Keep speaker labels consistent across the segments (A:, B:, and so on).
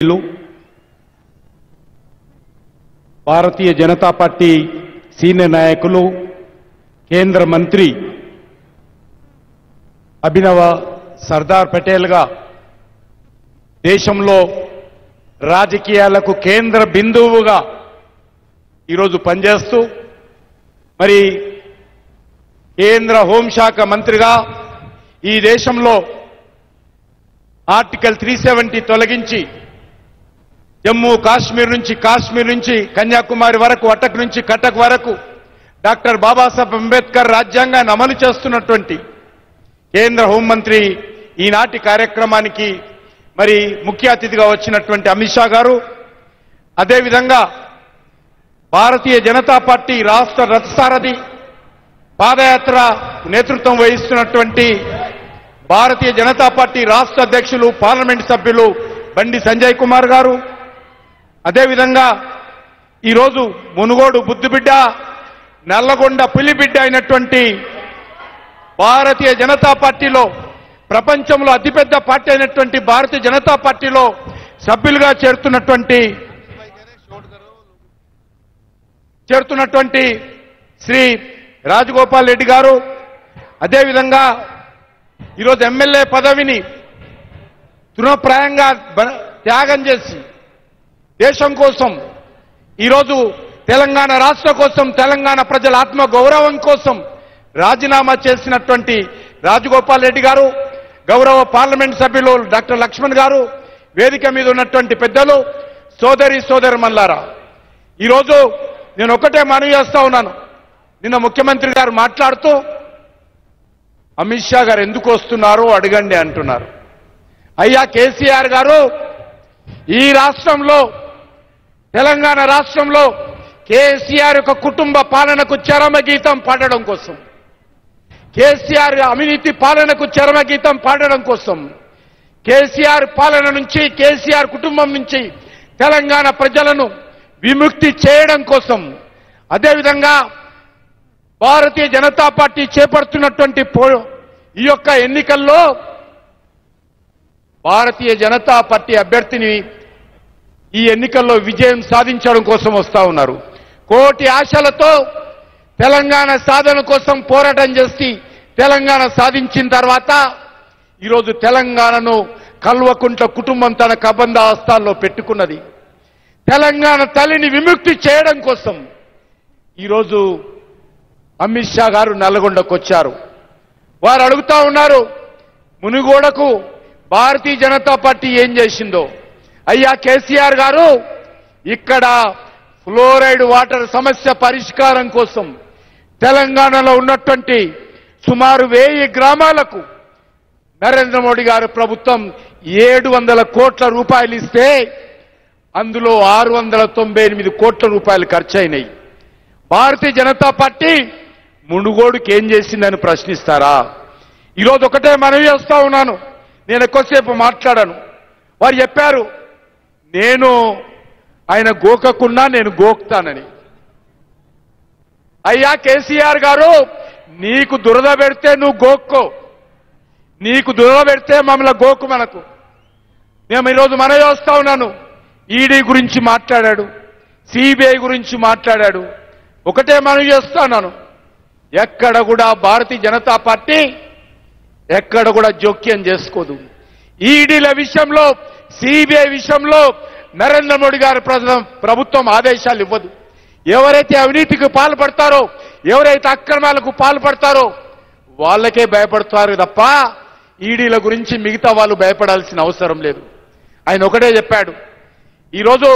A: సభ్యులు Bharatiya Janata party senior నాయకులు కేంద్ర మంత్రి అభినవ సర్దార్ పటేల్గా దేశంలో రాజకీయాలకు కేంద్ర బిందువుగా ఈరోజు పనిచేస్తూ మరి కేంద్ర హోంశాఖ మంత్రిగా ఈ దేశంలో ఆర్టికల్ త్రీ సెవెంటీ తొలగించి జమ్మూ కాశ్మీర్ నుంచి కాశ్మీర్ నుంచి కన్యాకుమారి వరకు అటక్ నుంచి కటక్ వరకు డాక్టర్ బాబాసాహెబ్ అంబేద్కర్ రాజ్యాంగాన్ని అమలు చేస్తున్నటువంటి కేంద్ర హోంమంత్రి ఈనాటి కార్యక్రమానికి మరి ముఖ్య అతిథిగా వచ్చినటువంటి అమిత్ షా గారు. అదేవిధంగా భారతీయ జనతా పార్టీ రాష్ట్ర రథసారథి పాదయాత్ర నేతృత్వం వహిస్తున్నటువంటి భారతీయ జనతా పార్టీ రాష్ట్ర అధ్యక్షులు పార్లమెంట్ సభ్యులు బండి సంజయ్ కుమార్ గారు. అదేవిధంగా ఈరోజు మునుగోడు బుద్ధిబిడ్డ నల్లగొండ పులిబిడ్డ అయినటువంటి భారతీయ జనతా పార్టీలో ప్రపంచంలో అతిపెద్ద పార్టీ అయినటువంటి భారతీయ జనతా పార్టీలో సభ్యులుగా చేరుతున్నటువంటి చేరుతున్నటువంటి శ్రీ రాజగోపాల్ రెడ్డి గారు అదేవిధంగా ఈరోజు ఎమ్మెల్యే పదవిని తృణప్రాయంగా బ- త్యాగం చేసి దేశం కోసం ఈరోజు తెలంగాణ రాష్ట్ర కోసం తెలంగాణ ప్రజల ఆత్మ గౌరవం కోసం రాజీనామా చేసినటువంటి రాజగోపాల్ రెడ్డి గారు గౌరవ పార్లమెంట్ సభ్యులు డాక్టర్ లక్ష్మణ్ గారు వేదిక మీద ఉన్నటువంటి పెద్దలు సోదరి సోదరి మల్లారా. ఈరోజు నేను ఒకటే మనవి చేస్తా ఉన్నాను. నిన్న ముఖ్యమంత్రి గారు మాట్లాడుతూ అమిత్ షా గారు ఎందుకు వస్తున్నారు అడగండి అంటున్నారు. అయ్యా కేసీఆర్ గారు ఈ రాష్ట్రంలో తెలంగాణ రాష్ట్రంలో కేసీఆర్ యొక్క కుటుంబ పాలనకు చరమగీతం పాడడం కోసం కేసీఆర్ అవినీతి పాలనకు చరమగీతం పాడడం కోసం కేసీఆర్ పాలన నుంచి కేసీఆర్ కుటుంబం నుంచి తెలంగాణ ప్రజలను విముక్తి చేయడం కోసం అదేవిధంగా భారతీయ జనతా పార్టీ చేపడుతున్నటువంటి పో- ఈ యొక్క ఎన్నికల్లో భారతీయ జనతా పార్టీ అభ్యర్థిని ఈ ఎన్నికల్లో విజయం సాధించడం కోసం వస్తా ఉన్నారు. కోటి ఆశలతో తెలంగాణ సాధన కోసం పోరాటం చేసి తెలంగాణ సాధించిన తర్వాత ఈరోజు తెలంగాణను కల్వకుంట్ల కుటుంబం తన కబంధ హస్తాల్లో పెట్టుకున్నది. తెలంగాణ తల్లిని విముక్తి చేయడం కోసం ఈరోజు అమిత్ షా గారు నల్గొండకు వచ్చారు. వారు అడుగుతా ఉన్నారు మునుగోడకు భారతీయ జనతా పార్టీ ఏం చేసిందో? అయ్యా కేసీఆర్ గారు ఇక్కడ ఫ్లోరైడ్ వాటర్ సమస్య పరిష్కారం కోసం తెలంగాణలో ఉన్నటువంటి సుమారు వెయ్యి గ్రామాలకు నరేంద్ర మోడీ గారు ప్రభుత్వం ఏడు వందల కోట్ల రూపాయలు ఇస్తే అందులో ఆరు వందల తొంభై ఎనిమిది కోట్ల రూపాయలు ఖర్చయినాయి. భారతీయ జనతా పార్టీ మునుగోడుకి ఏం చేసిందని ప్రశ్నిస్తారా? ఈరోజు ఒకటే మనవి చేస్తా ఉన్నాను. నేను ఎక్కువసేపు మాట్లాడాను. వారు చెప్పారు నేను ఆయన గోకకున్నా నేను గోక్తానని. అయ్యా కేసీఆర్ గారు నీకు దురద పెడితే నువ్వు గోక్కో. నీకు దురద పెడితే మమ్మల్ని గోకు మనకు మేము ఈరోజు మనవి వస్తా ఉన్నాను. ఈడీ గురించి మాట్లాడాడు సిబిఐ గురించి మాట్లాడాడు. ఒకటే మనవి చేస్తున్నాను ఎక్కడ కూడా భారతీయ జనతా పార్టీ ఎక్కడ కూడా జోక్యం చేసుకోదు. ఈడీల విషయంలో సిబిఐ విషయంలో నరేంద్ర మోడీ గారి ప్రభుత్వం ఆదేశాలు ఇవ్వదు. ఎవరైతే అవినీతికి పాల్పడతారో ఎవరైతే అక్రమాలకు పాల్పడతారో వాళ్ళకే భయపడతారు తప్ప ఈడీల గురించి మిగతా వాళ్ళు భయపడాల్సిన అవసరం లేదు. ఆయన ఒకటే చెప్పాడు. ఈరోజు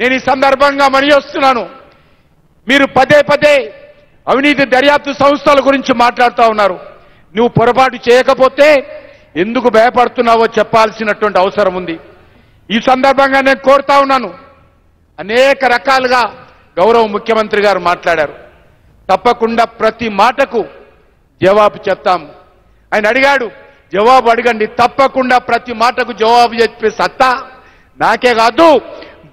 A: నేను ఈ సందర్భంగా మనియొస్తున్నాను మీరు పదే పదే అవినీతి దర్యాప్తు సంస్థల గురించి మాట్లాడుతూ ఉన్నారు. నువ్వు పొరపాటు చేయకపోతే ఎందుకు భయపడుతున్నావో చెప్పాల్సినటువంటి అవసరం ఉంది. ఈ సందర్భంగా నేను కోరుతా ఉన్నాను. అనేక రకాలుగా గౌరవ ముఖ్యమంత్రి గారు మాట్లాడారు. తప్పకుండా ప్రతి మాటకు జవాబు చెప్తాం. ఆయన అడిగాడు జవాబు అడగండి. తప్పకుండా ప్రతి మాటకు జవాబు చెప్పే సత్తా నాకే కాదు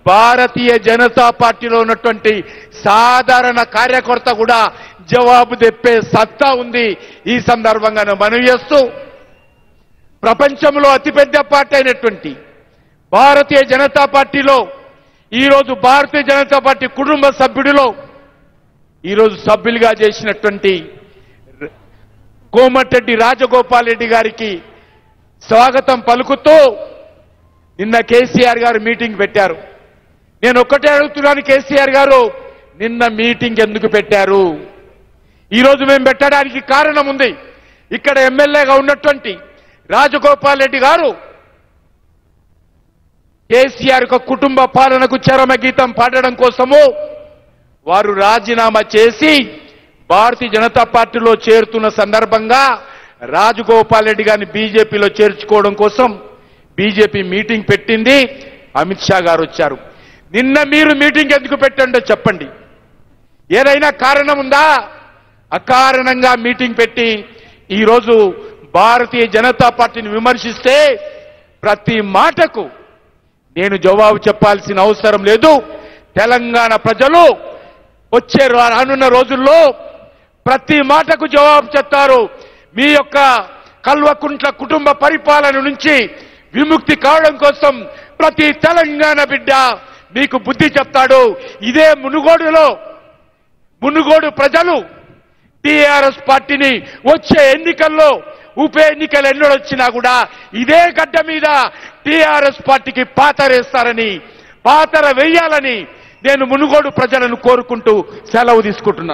A: భారతీయ జనతా పార్టీలో ఉన్నటువంటి సాధారణ కార్యకర్త కూడా జవాబు తెప్పే సత్తా ఉంది. ఈ సందర్భంగా నేను మనవి చేస్తూ ప్రపంచంలో అతిపెద్ద పార్టీ అయినటువంటి భారతీయ జనతా పార్టీలో ఈరోజు భారతీయ జనతా పార్టీ కుటుంబ సభ్యుడిలో ఈరోజు సభ్యులుగా చేసినటువంటి కోమటిరెడ్డి రాజగోపాల్ రెడ్డి గారికి స్వాగతం పలుకుతూ నిన్న కేసీఆర్ గారు మీటింగ్ పెట్టారు. నేను ఒక్కటే అడుగుతున్నాను కేసీఆర్ గారు నిన్న మీటింగ్ ఎందుకు పెట్టారు? ఈరోజు మేము పెట్టడానికి కారణం ఉంది. ఇక్కడ ఎమ్మెల్యేగా ఉన్నటువంటి రాజగోపాల్ రెడ్డి గారు కేసీఆర్ యొక్క కుటుంబ పాలనకు చరమ గీతం పాడడం కోసము వారు రాజీనామా చేసి భారతీయ జనతా పార్టీలో చేరుతున్న సందర్భంగా రాజగోపాల్ రెడ్డి గారిని బీజేపీలో చేర్చుకోవడం కోసం బీజేపీ మీటింగ్ పెట్టింది. అమిత్ షా గారు వచ్చారు. నిన్న మీరు మీటింగ్ ఎందుకు పెట్టండో చెప్పండి. ఏదైనా కారణం ఉందా? అకారణంగా మీటింగ్ పెట్టి ఈరోజు భారతీయ జనతా పార్టీని విమర్శిస్తే ప్రతి మాటకు నేను జవాబు చెప్పాల్సిన అవసరం లేదు. తెలంగాణ ప్రజలు వచ్చే రానున్న రోజుల్లో ప్రతి మాటకు జవాబు చెప్తారు. మీ యొక్క కల్వకుంట్ల కుటుంబ పరిపాలన నుంచి విముక్తి కావడం కోసం ప్రతి తెలంగాణ బిడ్డ మీకు బుద్ధి చెప్తాడు. ఇదే మునుగోడులో మునుగోడు ప్రజలు టీఆర్ఎస్ పార్టీని వచ్చే ఎన్నికల్లో ఉప ఎన్నికలు ఎన్నడొచ్చినా కూడా ఇదే గడ్డ మీద టీఆర్ఎస్ పార్టీకి పాతరేస్తారని పాతర వేయాలని నేను మునుగోడు ప్రజలను కోరుకుంటూ సెలవు తీసుకుంటున్నాను